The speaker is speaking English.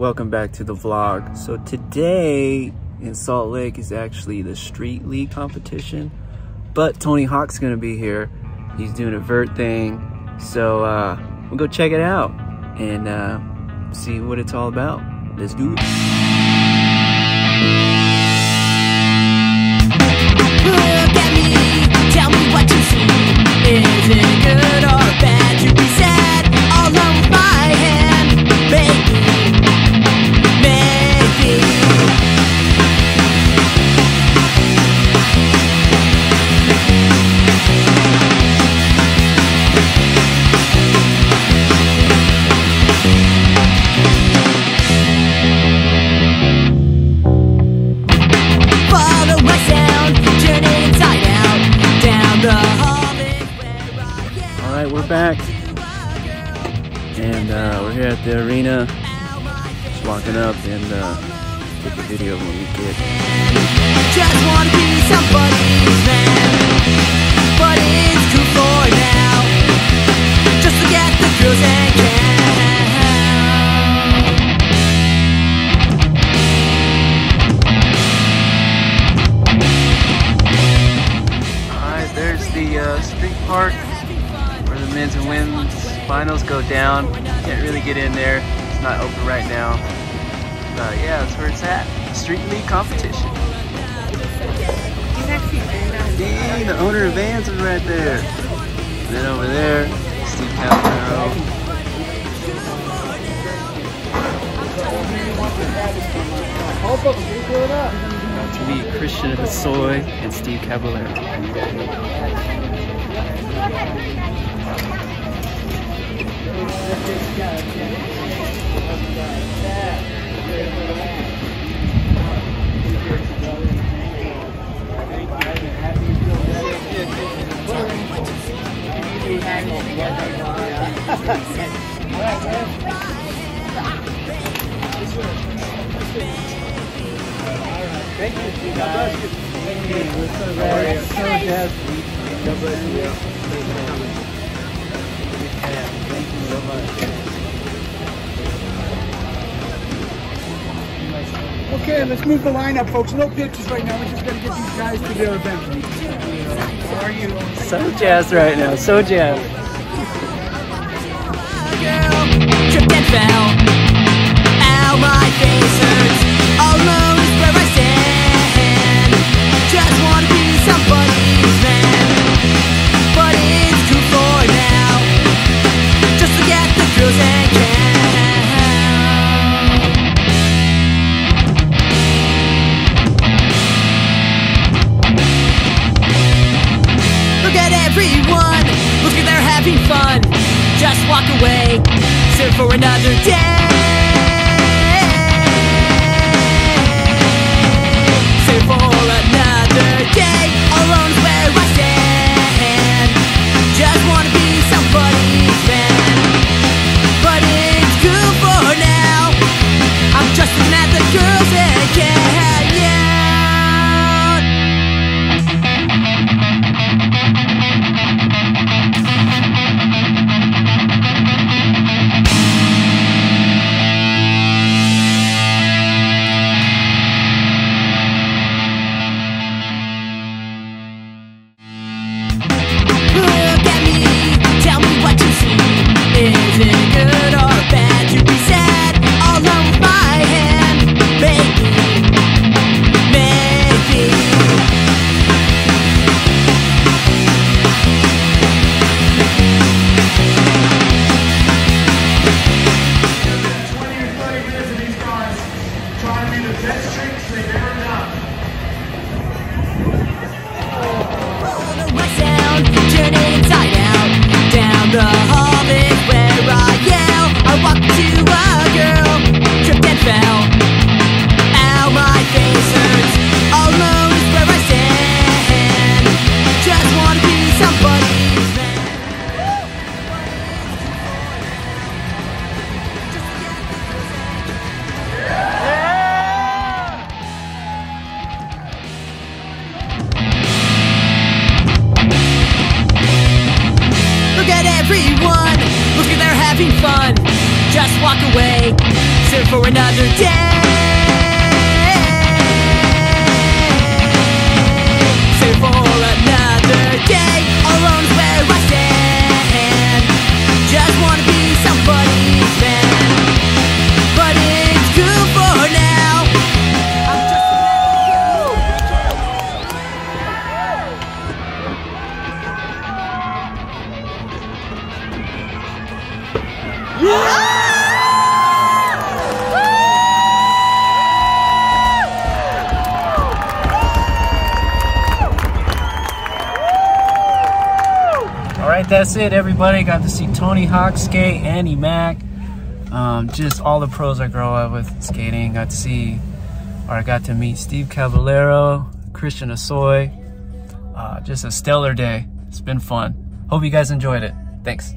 Welcome back to the vlog. So today in Salt Lake is actually the Street League competition, but Tony Hawk's gonna be here. He's doing a vert thing. So uh, we'll go check it out and uh, see what it's all about. Let's do it. Look at me, and uh, we're here at the arena, just walking up and uh, take a video when we get. Just wanna be somebody's man, but it's too for now. Just forget the girls and can. Alright, there's the uh, street park where the men's and women's finals go down. Can't really get in there. It's not open right now. But yeah, that's where it's at. Street League competition. Dang, the owner of Vans is right there. And then over there, Steve Caballero. About to meet Christian Hosoi and Steve Caballero. Thank you. God bless you. We're so glad. God bless you. Okay, let's move the line up, folks. No pictures right now. We're just gotta get these guys to their event. How are you? So jazzed right now, so jazzed. girl tripped and fell. Ow, my face hurts. For another day. best tricks they've ever done. Inside. for another day. Right, that's it, everybody. Got to see Tony Hawk skate, Andy Mack, um, just all the pros I grow up with skating. Got to see, or I got to meet Steve Caballero, Christian Hosoi. Uh, just a stellar day. It's been fun. Hope you guys enjoyed it. Thanks.